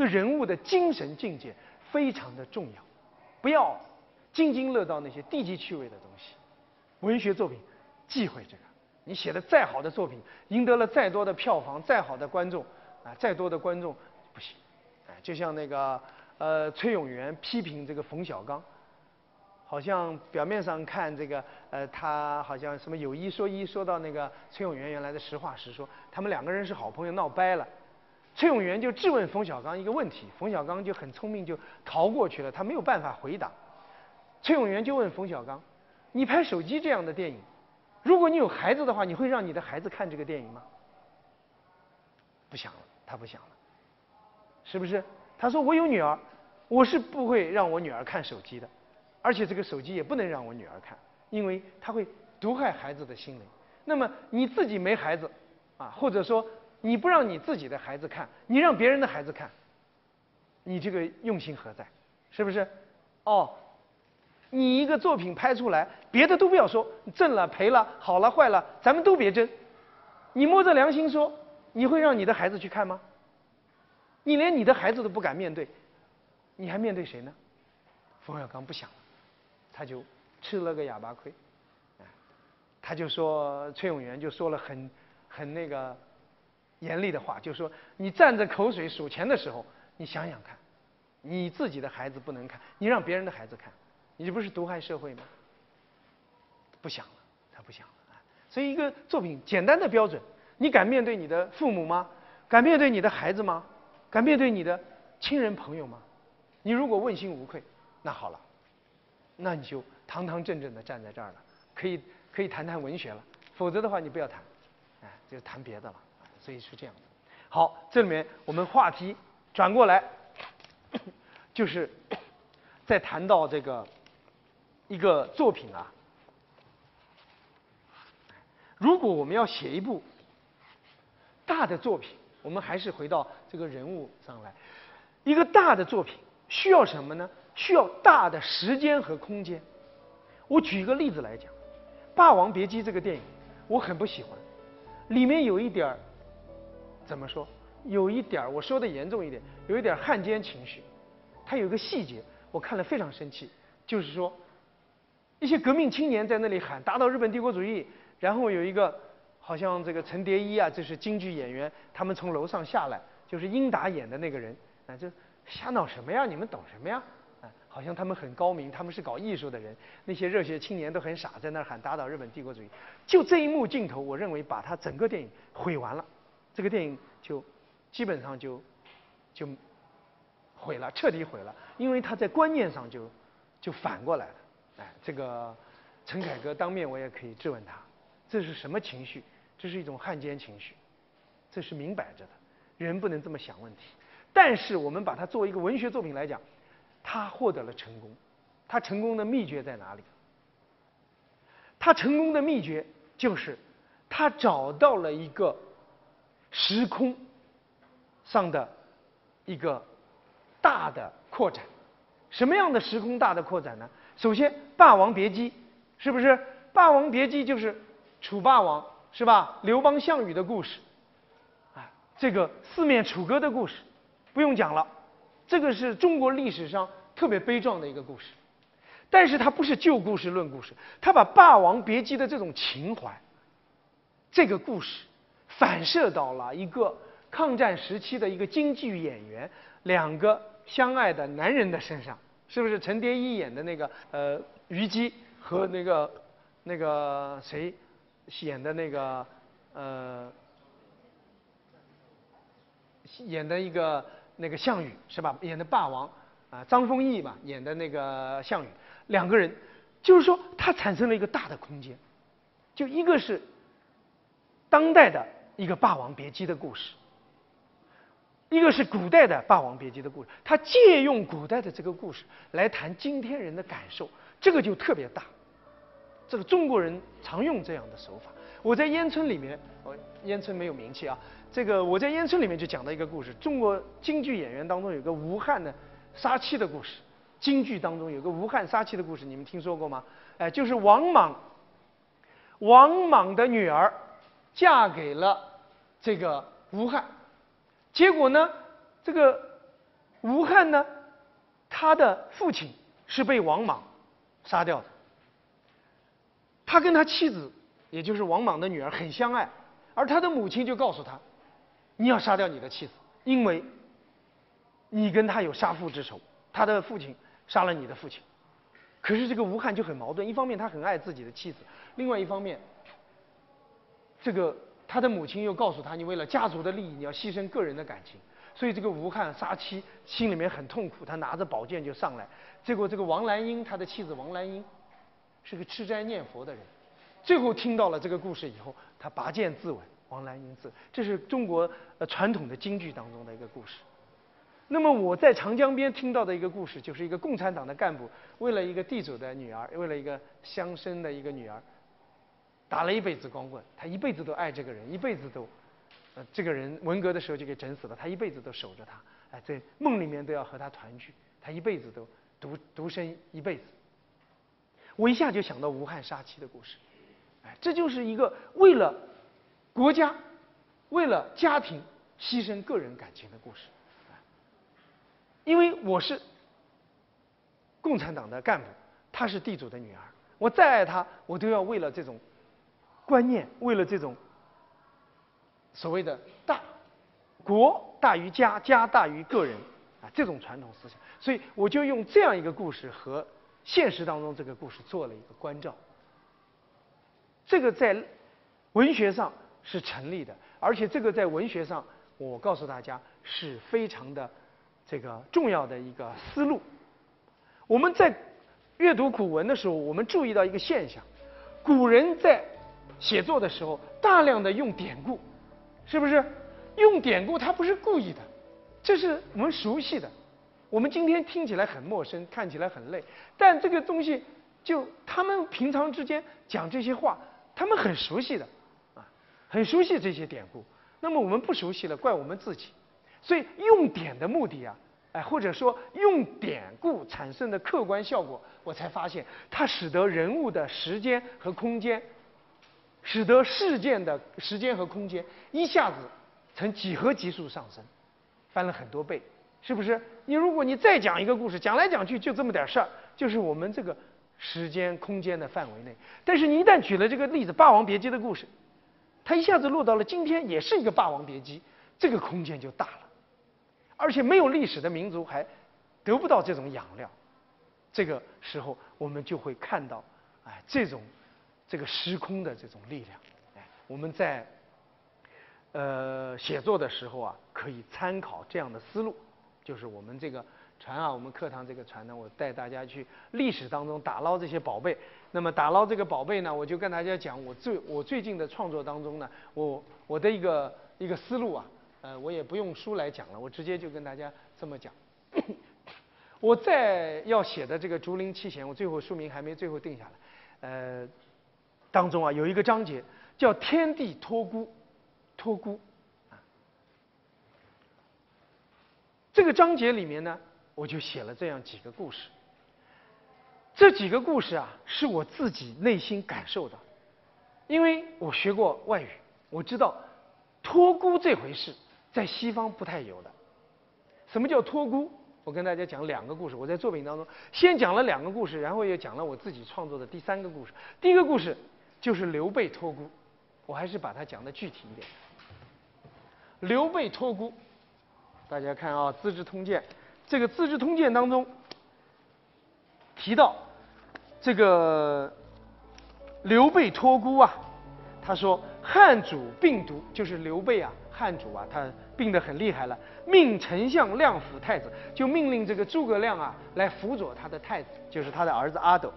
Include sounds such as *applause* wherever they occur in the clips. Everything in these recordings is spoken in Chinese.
这人物的精神境界非常的重要，不要津津乐道那些低级趣味的东西。文学作品忌讳这个，你写的再好的作品，赢得了再多的票房，再好的观众啊，再多的观众不行。哎，就像那个呃崔永元批评这个冯小刚。好像表面上看这个，呃，他好像什么有一说一，说到那个崔永元原来的实话实说，他们两个人是好朋友闹掰了，崔永元就质问冯小刚一个问题，冯小刚就很聪明就逃过去了，他没有办法回答。崔永元就问冯小刚：“你拍手机这样的电影，如果你有孩子的话，你会让你的孩子看这个电影吗？”不想了，他不想了，是不是？他说：“我有女儿，我是不会让我女儿看手机的。”而且这个手机也不能让我女儿看，因为它会毒害孩子的心灵。那么你自己没孩子，啊，或者说你不让你自己的孩子看，你让别人的孩子看，你这个用心何在？是不是？哦，你一个作品拍出来，别的都不要说，挣了赔了，好了坏了，咱们都别争。你摸着良心说，你会让你的孩子去看吗？你连你的孩子都不敢面对，你还面对谁呢？冯小刚不想。他就吃了个哑巴亏，他就说崔永元就说了很很那个严厉的话，就说你站着口水数钱的时候，你想想看，你自己的孩子不能看，你让别人的孩子看，你这不是毒害社会吗？不想了，他不想了啊。所以一个作品简单的标准，你敢面对你的父母吗？敢面对你的孩子吗？敢面对你的亲人朋友吗？你如果问心无愧，那好了。那你就堂堂正正的站在这儿了，可以可以谈谈文学了，否则的话你不要谈，哎，就谈别的了，所以是这样的。好，这里面我们话题转过来，就是在谈到这个一个作品啊，如果我们要写一部大的作品，我们还是回到这个人物上来，一个大的作品需要什么呢？需要大的时间和空间。我举一个例子来讲，《霸王别姬》这个电影，我很不喜欢。里面有一点儿，怎么说？有一点儿，我说的严重一点，有一点汉奸情绪。它有个细节，我看了非常生气，就是说，一些革命青年在那里喊打倒日本帝国主义，然后有一个好像这个陈蝶衣啊，这是京剧演员，他们从楼上下来，就是英达演的那个人，啊，就瞎闹什么呀？你们懂什么呀？啊好像他们很高明，他们是搞艺术的人。那些热血青年都很傻，在那儿喊打倒日本帝国主义。就这一幕镜头，我认为把他整个电影毁完了。这个电影就基本上就就毁了，彻底毁了。因为他在观念上就就反过来了。哎，这个陈凯歌当面我也可以质问他，这是什么情绪？这是一种汉奸情绪，这是明摆着的。人不能这么想问题。但是我们把它作为一个文学作品来讲。他获得了成功，他成功的秘诀在哪里？他成功的秘诀就是他找到了一个时空上的一个大的扩展。什么样的时空大的扩展呢？首先，《霸王别姬》是不是？《霸王别姬》就是楚霸王是吧？刘邦、项羽的故事，啊，这个四面楚歌的故事，不用讲了。这个是中国历史上特别悲壮的一个故事，但是它不是就故事论故事，它把《霸王别姬》的这种情怀，这个故事反射到了一个抗战时期的一个京剧演员，两个相爱的男人的身上，是不是？陈蝶衣演的那个呃虞姬和那个那个谁演的那个呃演的一个。那个项羽是吧？演的霸王啊，张丰毅吧演的那个项羽，两个人，就是说他产生了一个大的空间，就一个是当代的一个《霸王别姬》的故事，一个是古代的《霸王别姬》的故事，他借用古代的这个故事来谈今天人的感受，这个就特别大。这个中国人常用这样的手法。我在烟村里面，我烟村没有名气啊。这个我在烟村里面就讲到一个故事，中国京剧演员当中有个吴汉的杀妻的故事。京剧当中有个吴汉杀妻的故事，你们听说过吗？哎，就是王莽，王莽的女儿嫁给了这个吴汉，结果呢，这个吴汉呢，他的父亲是被王莽杀掉的。他跟他妻子，也就是王莽的女儿很相爱，而他的母亲就告诉他：“你要杀掉你的妻子，因为你跟他有杀父之仇。他的父亲杀了你的父亲。”可是这个吴汉就很矛盾，一方面他很爱自己的妻子，另外一方面，这个他的母亲又告诉他：“你为了家族的利益，你要牺牲个人的感情。”所以这个吴汉杀妻心里面很痛苦，他拿着宝剑就上来。结果这个王兰英，他的妻子王兰英。是个吃斋念佛的人，最后听到了这个故事以后，他拔剑自刎。王兰英自，这是中国呃传统的京剧当中的一个故事。那么我在长江边听到的一个故事，就是一个共产党的干部为了一个地主的女儿，为了一个乡绅的一个女儿，打了一辈子光棍。他一辈子都爱这个人，一辈子都，呃，这个人文革的时候就给整死了。他一辈子都守着他，哎，在梦里面都要和他团聚。他一辈子都独独身一辈子。我一下就想到吴汉杀妻的故事，哎，这就是一个为了国家、为了家庭牺牲个人感情的故事。因为我是共产党的干部，她是地主的女儿，我再爱她，我都要为了这种观念，为了这种所谓的大国大于家，家大于个人啊这种传统思想，所以我就用这样一个故事和。现实当中，这个故事做了一个关照。这个在文学上是成立的，而且这个在文学上，我告诉大家是非常的这个重要的一个思路。我们在阅读古文的时候，我们注意到一个现象：古人在写作的时候，大量的用典故，是不是？用典故，他不是故意的，这是我们熟悉的。我们今天听起来很陌生，看起来很累，但这个东西就他们平常之间讲这些话，他们很熟悉的，啊，很熟悉这些典故。那么我们不熟悉了，怪我们自己。所以用典的目的啊，哎，或者说用典故产生的客观效果，我才发现它使得人物的时间和空间，使得事件的时间和空间一下子呈几何级数上升，翻了很多倍。是不是？你如果你再讲一个故事，讲来讲去就这么点事儿，就是我们这个时间空间的范围内。但是你一旦举了这个例子，《霸王别姬》的故事，它一下子落到了今天，也是一个《霸王别姬》，这个空间就大了。而且没有历史的民族还得不到这种养料，这个时候我们就会看到，哎，这种这个时空的这种力量。哎，我们在呃写作的时候啊，可以参考这样的思路。就是我们这个船啊，我们课堂这个船呢，我带大家去历史当中打捞这些宝贝。那么打捞这个宝贝呢，我就跟大家讲我最 *laughs* 我最近的创作当中呢，我我的一个一个思路啊，呃，我也不用书来讲了，我直接就跟大家这么讲。*coughs* 我在要写的这个《竹林七贤》，我最后书名还没最后定下来。呃，当中啊有一个章节叫“天地托孤”，托孤。这个章节里面呢，我就写了这样几个故事。这几个故事啊，是我自己内心感受的，因为我学过外语，我知道托孤这回事在西方不太有的。什么叫托孤？我跟大家讲两个故事。我在作品当中先讲了两个故事，然后又讲了我自己创作的第三个故事。第一个故事就是刘备托孤，我还是把它讲的具体一点。刘备托孤。大家看啊，《资治通鉴》这个《资治通鉴》当中提到这个刘备托孤啊，他说汉主病毒，就是刘备啊，汉主啊，他病得很厉害了，命丞相亮辅太子，就命令这个诸葛亮啊来辅佐他的太子，就是他的儿子阿斗，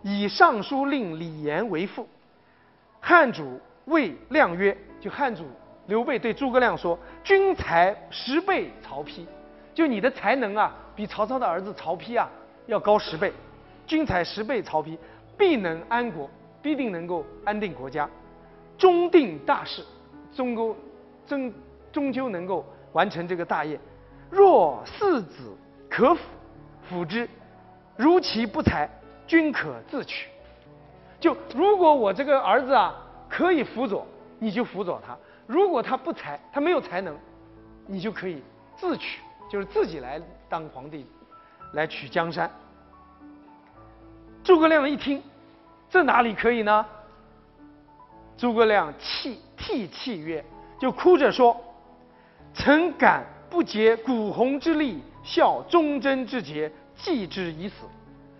以尚书令李严为父。汉主谓亮曰：“就汉主。”刘备对诸葛亮说：“君才十倍曹丕，就你的才能啊，比曹操的儿子曹丕啊要高十倍。君才十倍曹丕，必能安国，必定能够安定国家，终定大事，终究终终究能够完成这个大业。若四子可辅辅之，如其不才，君可自取。就如果我这个儿子啊可以辅佐，你就辅佐他。”如果他不才，他没有才能，你就可以自取，就是自己来当皇帝，来取江山。诸葛亮一听，这哪里可以呢？诸葛亮泣涕泣曰：“就哭着说，臣敢不竭古洪之力，效忠贞之节，继之以死。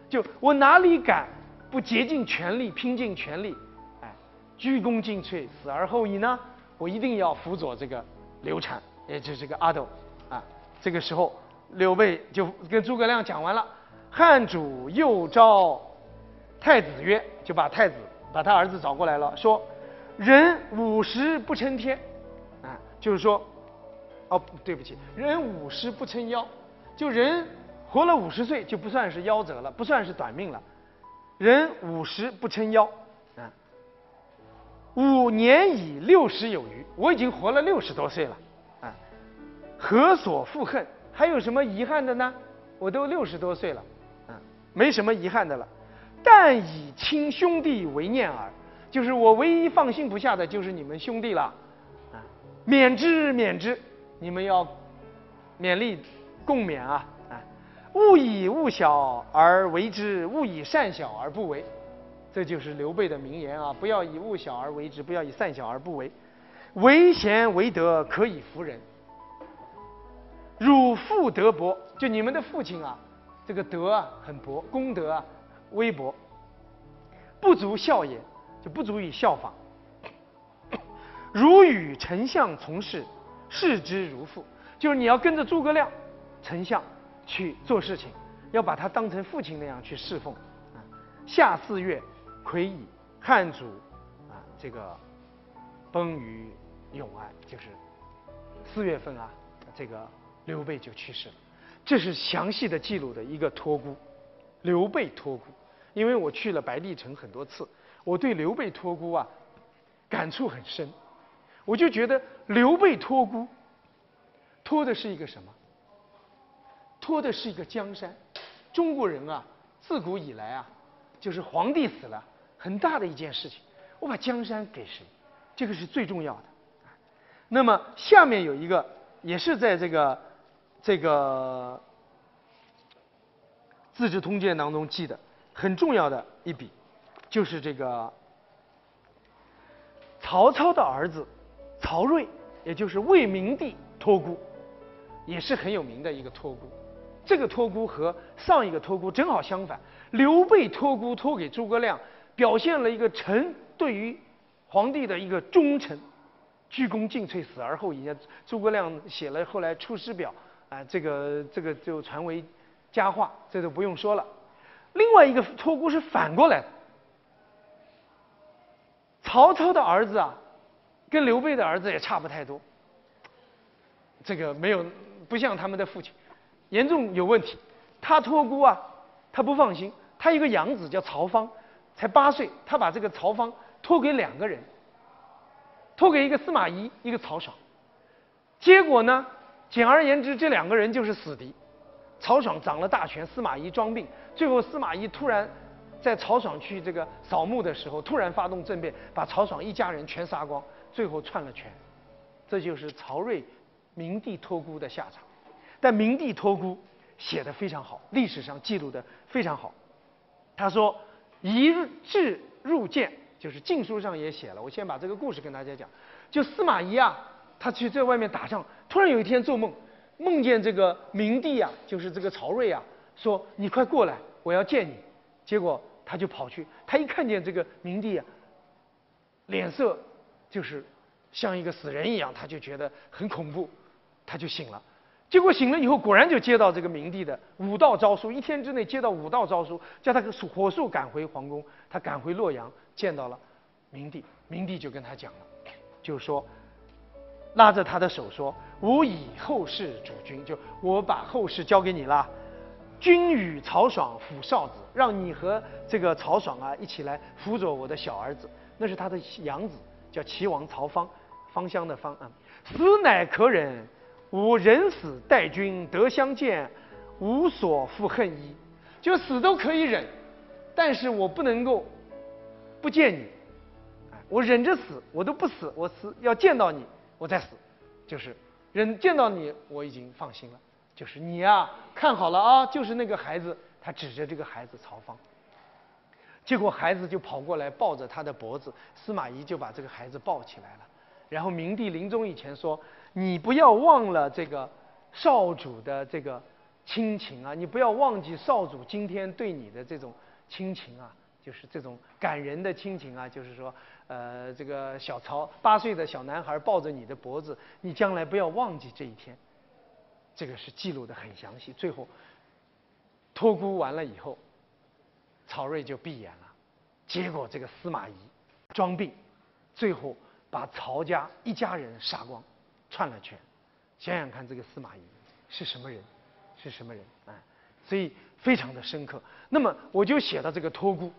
就我哪里敢不竭尽全力，拼尽全力，哎，鞠躬尽瘁，死而后已呢？我一定要辅佐这个刘禅，也就是这个阿斗啊。这个时候，刘备就跟诸葛亮讲完了，汉主又召。”太子曰：“就把太子把他儿子找过来了，说：人五十不称天，啊，就是说，哦，对不起，人五十不称妖，就人活了五十岁就不算是夭折了，不算是短命了。人五十不称夭，啊，五年已六十有余，我已经活了六十多岁了，啊，何所负恨？还有什么遗憾的呢？我都六十多岁了，啊，没什么遗憾的了。”但以亲兄弟为念耳，就是我唯一放心不下的就是你们兄弟了，啊，勉之勉之，你们要勉励共勉啊啊！勿以物小而为之，勿以善小而不为，这就是刘备的名言啊！不要以物小而为之，不要以善小而不为。为贤为德，可以服人。汝父德薄，就你们的父亲啊，这个德啊很薄，功德啊。微薄，不足效也，就不足以效仿。如与丞相从事，视之如父，就是你要跟着诸葛亮，丞相去做事情，要把他当成父亲那样去侍奉。啊，夏四月，癸乙，汉主啊，这个崩于永安，就是四月份啊，这个刘备就去世了。这是详细的记录的一个托孤，刘备托孤。因为我去了白帝城很多次，我对刘备托孤啊感触很深，我就觉得刘备托孤，托的是一个什么？托的是一个江山。中国人啊，自古以来啊，就是皇帝死了，很大的一件事情，我把江山给谁？这个是最重要的。那么下面有一个，也是在这个这个《资治通鉴》当中记的。很重要的一笔，就是这个曹操的儿子曹睿，也就是魏明帝托孤，也是很有名的一个托孤。这个托孤和上一个托孤正好相反。刘备托孤托给诸葛亮，表现了一个臣对于皇帝的一个忠诚，鞠躬尽瘁，死而后已。诸葛亮写了后来《出师表》，啊，这个这个就传为佳话，这就不用说了。另外一个托孤是反过来的，曹操的儿子啊，跟刘备的儿子也差不太多，这个没有不像他们的父亲，严重有问题。他托孤啊，他不放心，他一个养子叫曹芳，才八岁，他把这个曹芳托给两个人，托给一个司马懿，一个曹爽。结果呢，简而言之，这两个人就是死敌。曹爽掌了大权，司马懿装病。最后，司马懿突然在曹爽去这个扫墓的时候，突然发动政变，把曹爽一家人全杀光，最后篡了权。这就是曹睿明帝托孤的下场。但明帝托孤写的非常好，历史上记录的非常好。他说：“一日入见，就是禁书上也写了。我先把这个故事跟大家讲。就司马懿啊，他去在外面打仗，突然有一天做梦。”梦见这个明帝啊，就是这个曹睿啊，说你快过来，我要见你。结果他就跑去，他一看见这个明帝啊，脸色就是像一个死人一样，他就觉得很恐怖，他就醒了。结果醒了以后，果然就接到这个明帝的五道诏书，一天之内接到五道诏书，叫他火速赶回皇宫。他赶回洛阳，见到了明帝，明帝就跟他讲了，就说。拉着他的手说：“吾以后事主君，就我把后事交给你了。君与曹爽辅少子，让你和这个曹爽啊一起来辅佐我的小儿子，那是他的养子，叫齐王曹芳，芳香的芳啊。死乃可忍，吾人死待君得相见，无所负恨矣。就死都可以忍，但是我不能够不见你。我忍着死，我都不死，我死要见到你。”我再死，就是忍见到你，我已经放心了。就是你呀，看好了啊，就是那个孩子。他指着这个孩子曹芳，结果孩子就跑过来抱着他的脖子，司马懿就把这个孩子抱起来了。然后明帝临终以前说：“你不要忘了这个少主的这个亲情啊，你不要忘记少主今天对你的这种亲情啊，就是这种感人的亲情啊，就是说，呃，这个小曹八岁的小男孩抱着你的脖子，你将来不要忘记这一天。”这个是记录的很详细。最后。托孤完了以后，曹睿就闭眼了。结果这个司马懿装病，最后把曹家一家人杀光，串了圈。想想看，这个司马懿是什么人？是什么人？啊？所以非常的深刻。那么我就写到这个托孤，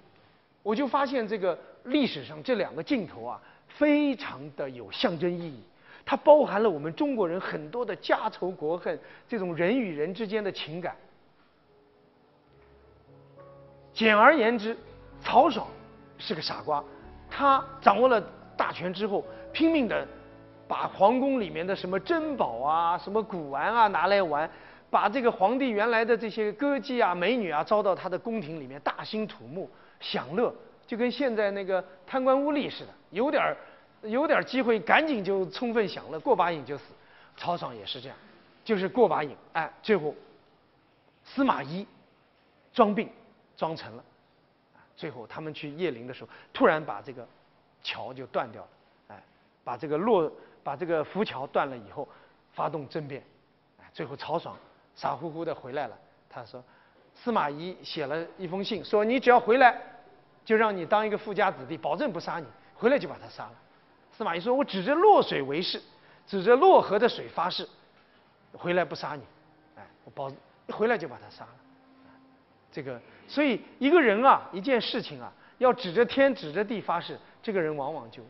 我就发现这个历史上这两个镜头啊，非常的有象征意义。它包含了我们中国人很多的家仇国恨，这种人与人之间的情感。简而言之，曹爽是个傻瓜，他掌握了大权之后，拼命的把皇宫里面的什么珍宝啊、什么古玩啊拿来玩，把这个皇帝原来的这些歌姬啊、美女啊招到他的宫廷里面，大兴土木享乐，就跟现在那个贪官污吏似的，有点儿有点机会赶紧就充分享乐，过把瘾就死。曹爽也是这样，就是过把瘾，哎，最后司马懿装病。装成了，最后他们去谒陵的时候，突然把这个桥就断掉了，哎，把这个落把这个浮桥断了以后，发动政变，哎，最后曹爽傻乎乎的回来了。他说，司马懿写了一封信，说你只要回来，就让你当一个富家子弟，保证不杀你。回来就把他杀了。司马懿说，我指着洛水为誓，指着洛河的水发誓，回来不杀你，哎，我保回来就把他杀了。这个，所以一个人啊，一件事情啊，要指着天指着地发誓，这个人往往就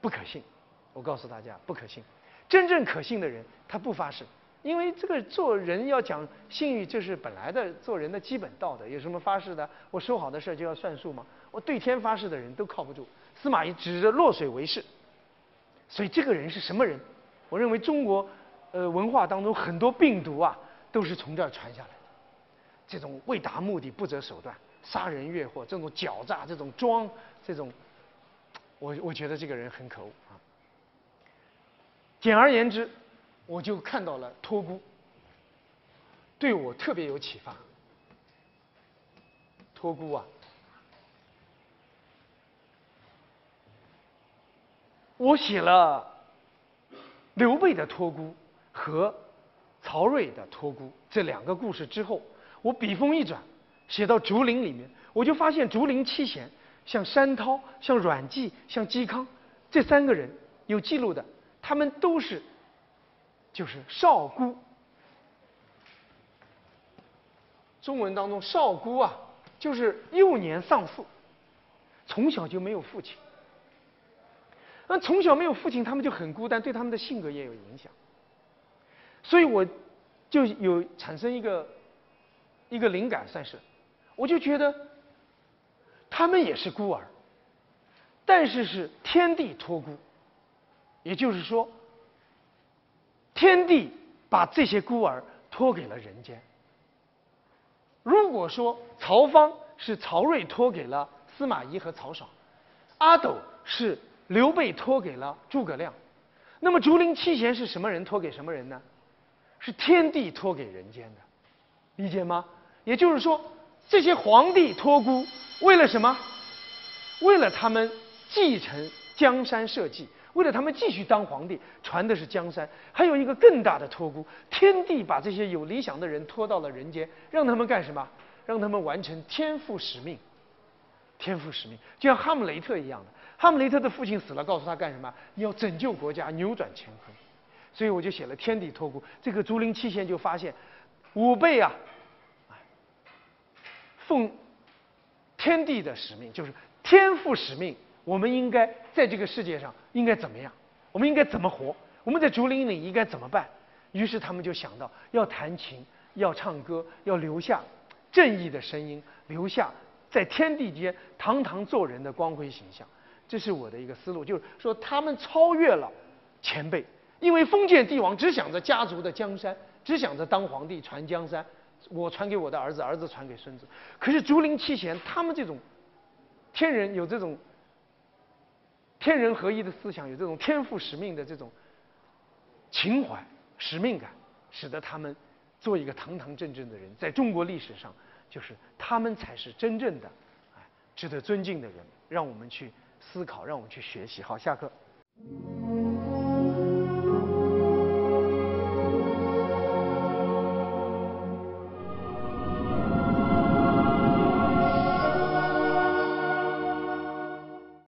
不可信。我告诉大家，不可信。真正可信的人，他不发誓，因为这个做人要讲信誉，这是本来的做人的基本道德。有什么发誓的？我说好的事就要算数吗？我对天发誓的人都靠不住。司马懿指着洛水为誓，所以这个人是什么人？我认为中国呃文化当中很多病毒啊，都是从这儿传下来的。这种为达目的不择手段、杀人越货，这种狡诈、这种装、这种，我我觉得这个人很可恶。简而言之，我就看到了托孤，对我特别有启发。托孤啊，我写了刘备的托孤和曹睿的托孤这两个故事之后。我笔锋一转，写到竹林里面，我就发现竹林七贤，像山涛、像阮籍、像嵇康，这三个人有记录的，他们都是就是少孤。中文当中少孤啊，就是幼年丧父，从小就没有父亲。那从小没有父亲，他们就很孤单，对他们的性格也有影响。所以我就有产生一个。一个灵感算是，我就觉得他们也是孤儿，但是是天地托孤，也就是说，天地把这些孤儿托给了人间。如果说曹芳是曹睿托给了司马懿和曹爽，阿斗是刘备托给了诸葛亮，那么竹林七贤是什么人托给什么人呢？是天地托给人间的，理解吗？也就是说，这些皇帝托孤为了什么？为了他们继承江山社稷，为了他们继续当皇帝，传的是江山。还有一个更大的托孤，天帝把这些有理想的人拖到了人间，让他们干什么？让他们完成天赋使命。天赋使命，就像哈姆雷特一样的。哈姆雷特的父亲死了，告诉他干什么？你要拯救国家，扭转乾坤。所以我就写了天地托孤。这个竹林七贤就发现，武备啊。奉天地的使命，就是天赋使命。我们应该在这个世界上应该怎么样？我们应该怎么活？我们在竹林里应该怎么办？于是他们就想到要弹琴，要唱歌，要留下正义的声音，留下在天地间堂堂做人的光辉形象。这是我的一个思路，就是说他们超越了前辈，因为封建帝王只想着家族的江山。只想着当皇帝传江山，我传给我的儿子，儿子传给孙子。可是竹林七贤他们这种天人有这种天人合一的思想，有这种天赋使命的这种情怀、使命感，使得他们做一个堂堂正正的人，在中国历史上，就是他们才是真正的值得尊敬的人。让我们去思考，让我们去学习。好，下课。